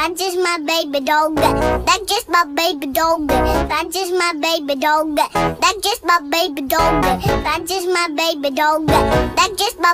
That's just my baby dog. That's just my baby dog. That's just my baby dog. That's just my baby dog. That's just my baby dog. That's just my